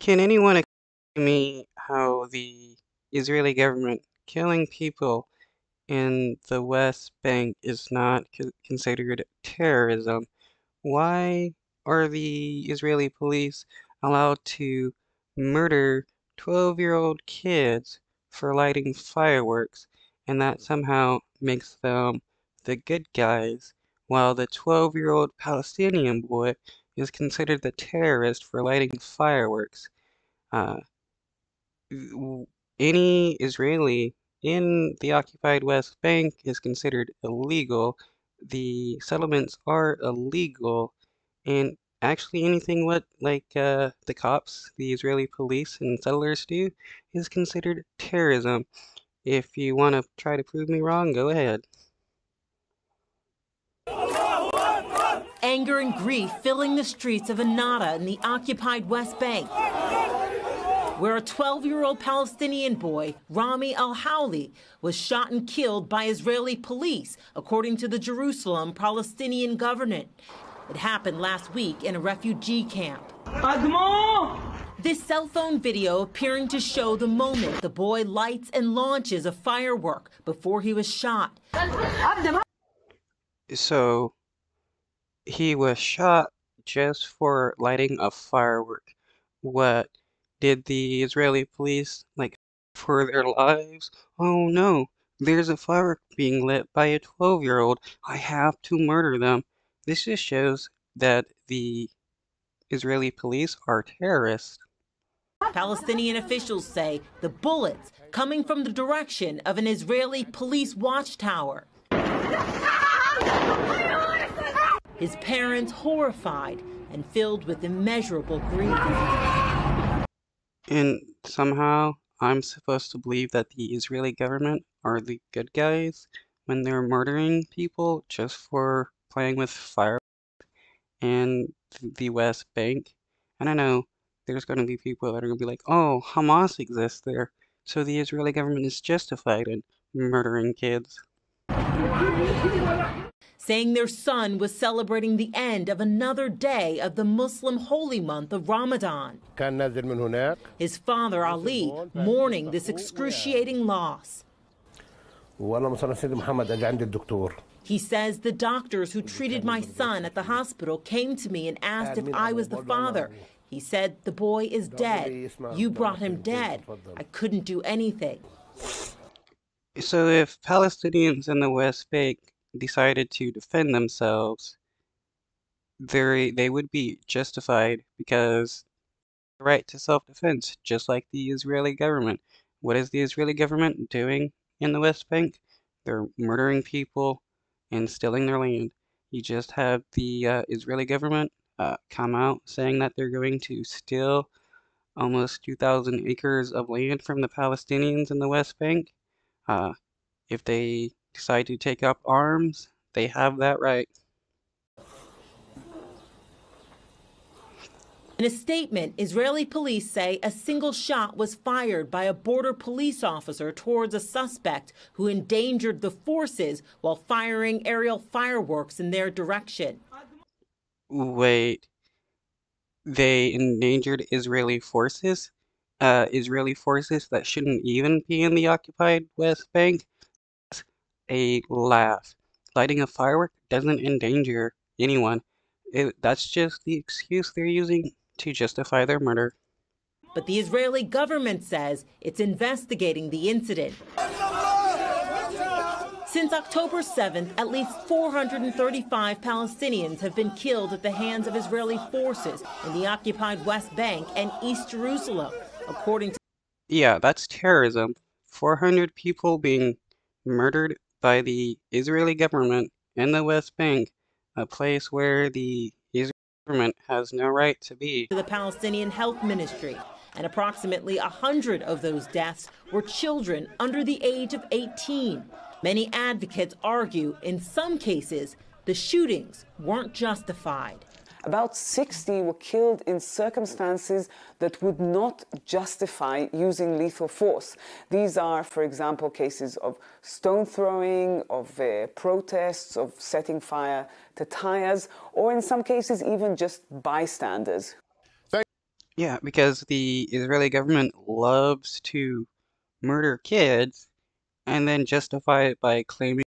Can anyone explain to me how the Israeli government killing people in the West Bank is not co- considered terrorism? Why are the Israeli police allowed to murder 12-year-old kids for lighting fireworks, and that somehow makes them the good guys, while the 12-year-old Palestinian boy is considered the terrorist for lighting fireworks? Uh, any Israeli in the occupied West Bank is considered illegal. The settlements are illegal, and actually anything what like uh, the cops, the Israeli police and settlers do is considered terrorism. If you want to try to prove me wrong, go ahead. Anger and grief filling the streets of Anata in the occupied West Bank, where a 12 year old Palestinian boy, Rami Al Hawli, was shot and killed by Israeli police, according to the Jerusalem Palestinian government. It happened last week in a refugee camp. This cell phone video appearing to show the moment the boy lights and launches a firework before he was shot. So he was shot just for lighting a firework. What did the Israeli police like for their lives? Oh no, there's a firework being lit by a 12-year-old. I have to murder them. This just shows that the Israeli police are terrorists. Palestinian officials say the bullets coming from the direction of an Israeli police watchtower. His parents horrified and filled with immeasurable grief. And somehow I'm supposed to believe that the Israeli government are the good guys when they're murdering people just for playing with fire and the West Bank. And I know there's going to be people that are going to be like, oh, Hamas exists there, so the Israeli government is justified in murdering kids saying their son was celebrating the end of another day of the Muslim holy month of Ramadan. His father, Ali, mourning this excruciating loss. He says the doctors who treated my son at the hospital came to me and asked if I was the father. He said, The boy is dead. You brought him dead. I couldn't do anything. So if Palestinians in the West Bank decided to defend themselves, they they would be justified because the right to self-defense, just like the Israeli government. What is the Israeli government doing in the West Bank? They're murdering people and stealing their land. You just have the uh, Israeli government uh, come out saying that they're going to steal almost 2,000 acres of land from the Palestinians in the West Bank. Uh, if they decide to take up arms, they have that right. In a statement, Israeli police say a single shot was fired by a border police officer towards a suspect who endangered the forces while firing aerial fireworks in their direction. Wait, they endangered Israeli forces? Uh, Israeli forces that shouldn't even be in the occupied West Bank? A laugh. Lighting a firework doesn't endanger anyone. It, that's just the excuse they're using to justify their murder. But the Israeli government says it's investigating the incident. Since October 7th, at least 435 Palestinians have been killed at the hands of Israeli forces in the occupied West Bank and East Jerusalem, according to Yeah, that's terrorism. 400 people being murdered by the Israeli government in the West Bank, a place where the Israeli government has no right to be. the Palestinian Health Ministry. And approximately 100 of those deaths were children under the age of 18. Many advocates argue in some cases the shootings weren't justified. About 60 were killed in circumstances that would not justify using lethal force. These are, for example, cases of stone throwing, of uh, protests, of setting fire to tires, or in some cases, even just bystanders. Yeah, because the Israeli government loves to murder kids and then justify it by claiming